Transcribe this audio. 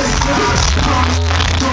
Let's go.